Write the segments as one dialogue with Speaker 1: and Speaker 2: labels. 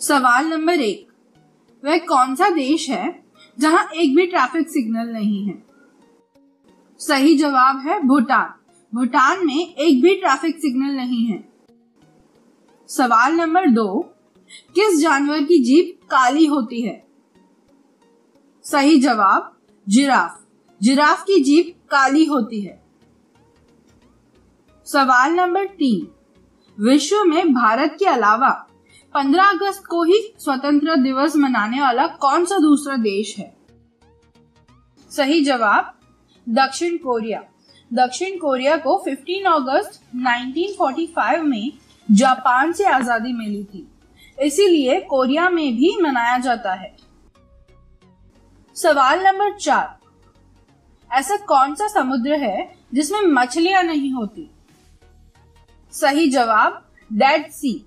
Speaker 1: सवाल नंबर एक, वह कौन सा देश है जहाँ एक भी ट्रैफ़िक सिग्नल नहीं है? सही जवाब है भूटान। भूटान में एक भी ट्रैफ़िक सिग्नल नहीं है। सवाल नंबर दो, किस जानवर की जीप काली होती है? सही जवाब, जिराफ। जिराफ की जीप काली होती है। सवाल नंबर तीन, विश्व में भारत के अलावा 15 अगस्त को ही स्वतंत्र दिवस मनाने वाला कौन सा दूसरा देश है? सही जवाब, दक्षिण कोरिया। दक्षिण कोरिया को 15 अगस्त 1945 में जापान से आज़ादी मिली थी। इसीलिए कोरिया में भी मनाया जाता है। सवाल नंबर चार। ऐसा कौन सा समुद्र है जिसमें मछलियाँ नहीं होती? सही जवाब डेड सी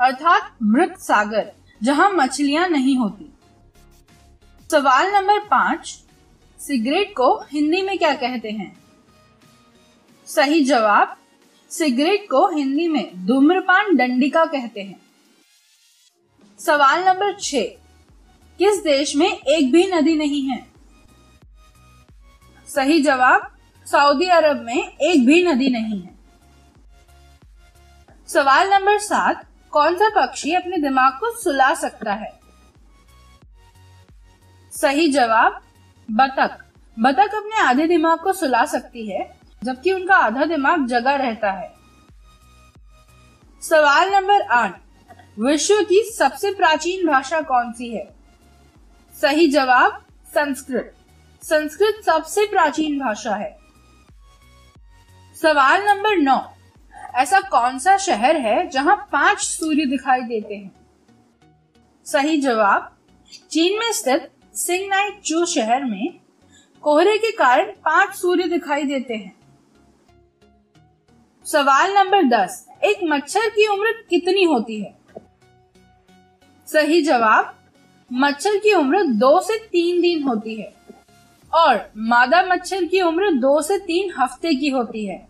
Speaker 1: अर्थात मृत सागर, जहाँ मछलियाँ नहीं होती। सवाल नंबर पाँच, सिगरेट को हिंदी में क्या कहते हैं? सही जवाब, सिगरेट को हिंदी में धूम्रपान डंडिका कहते हैं। सवाल नंबर छ किस देश में एक भी नदी नहीं है? सही जवाब, सऊदी अरब में एक भी नदी नहीं है। सवाल नंबर सात कौन सा पक्षी अपने दिमाग को सुला सकता है? सही जवाब, बतख। बतख अपने आधे दिमाग को सुला सकती है, जबकि उनका आधा दिमाग जगा रहता है। सवाल नंबर आठ। विश्व की सबसे प्राचीन भाषा कौन सी है? सही जवाब, संस्कृत। संस्कृत सबसे प्राचीन भाषा है। सवाल नंबर नौ। ऐसा कौन सा शहर है जहाँ पाँच सूर्य दिखाई देते हैं? सही जवाब, चीन में स्थित सिंगनाई चू शहर में कोहरे के कारण पाँच सूर्य दिखाई देते हैं। सवाल नंबर दस, एक मच्छर की उम्र कितनी होती है? सही जवाब, मच्छर की उम्र दो से तीन दिन होती है और मादा मच्छर की उम्र दो से तीन हफ़्ते की होती है।